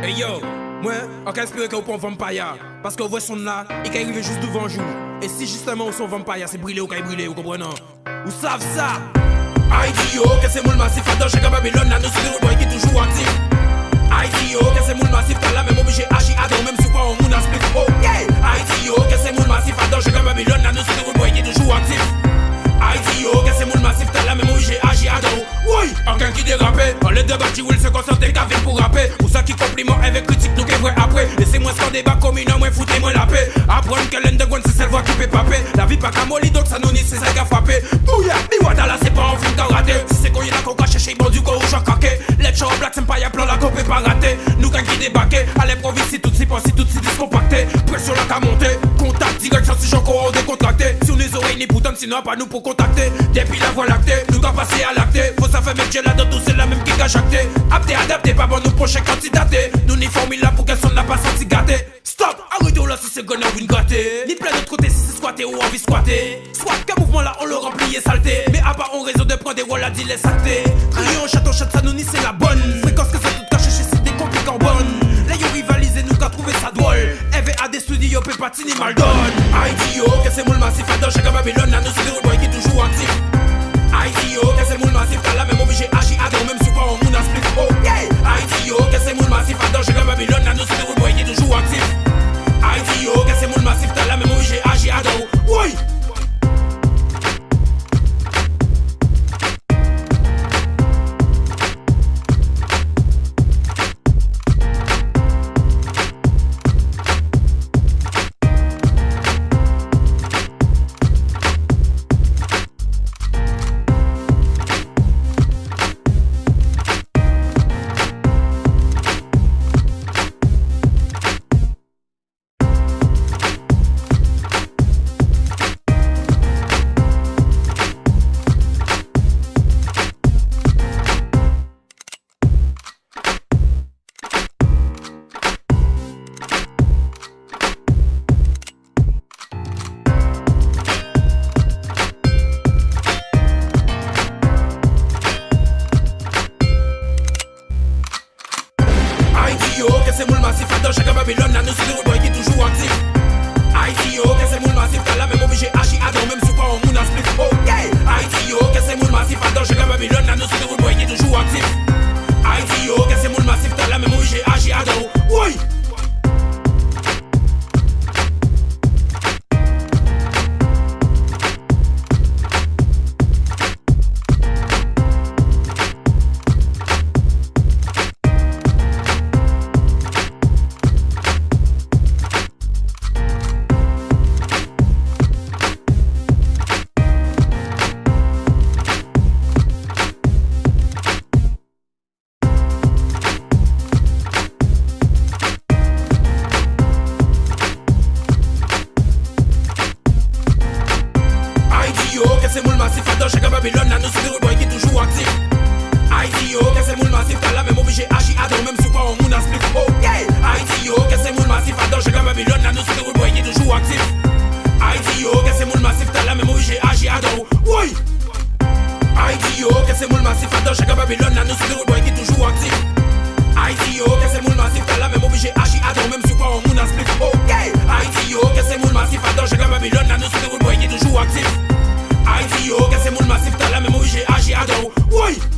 Hey yo, moi, on espere que vous pon vampire. Parce que vous son là, il ka arrive juste devant jour. Et si justement ou son vampire, c'est brûlé ou ka brûlé, vous comprenez? Vous savez ça? IDO, que c'est moule massif, à danger comme Babylone, là nous c'est des boy qui toujours actif. IDO, que c'est moule massif, t'as la même obligé agir à même si pas on moune à split Ok IDO, que c'est moule massif, à danger comme Babylone, là nous c'est des boy qui toujours actif. IDO, que c'est moule massif, t'as la même obligé agir à Oui, aucun qui dérape, on les débat qui will se concentrer pour ça qui compliment avec critique, nous qu'est après. Laissez-moi ce débat comme une moi foutez-moi la paix. Apprendre que l'un de c'est celle voix qui peut paper La vie pas molly, donc ça nous nie, c'est ça qui a frappé. Bouya, biwada là c'est pas un film karaté Si c'est qu'on y a qu'on va chercher, bon du coup, ou j'en caqué Let's show black, c'est pas y'a plan, la qu'on pas rater Nous qu'un qui débarquer, Qu'à monter, contact, direction si j'en cours décontracté Sur les oreilles, ni pourtant, sinon pas nous pour contacter. Depuis la voie lactée, nous qu'à passer à l'acté Faut ça fait mettre là dans tout, c'est la même qui gâche acté. Apté, adapté, pas bon nous prochain candidaté. Nous ni formule là pour qu'elle sonne n'a pas senti gâté Stop, arrêtez là si c'est gonne ou une gâté. Ni plein d'autre côté si c'est squatté ou envie squatter. Soit qu'un mouvement là on le remplit et saleté. Mais à part on réseau de prendre des rôles à dire les saletés. Château Babylon Haiti yo, ke se moul masif adan chaka Babylon Nan nou se de roudboy ki toujou aktif Haiti yo, ke se moul masif Kala men mou vije aji adan, men msou pa an yo, ke se moul masif Adan chaka Babylon, nan nou se de woy boy ki toujou aktif Aisy yo, ke se moul masif Kala men obije aji adan men c'est moule massif à danger comme Babylone, la nous c'est des boy qui toujours actif. IDO, que c'est moule massif, t'as la même obligé agir à dos, même si pas on moune à split. Ok, IDO, que c'est moule massif à danger comme Babylone, la nous c'est des boy qui toujours actif. IDO, que c'est moule massif, t'as la même obligé agir à dos. Oui! IDO, que c'est moule massif à danger comme Babylone, la nous c'est des boy passif, t'as la mémoire, j'ai agi à dos. Oui!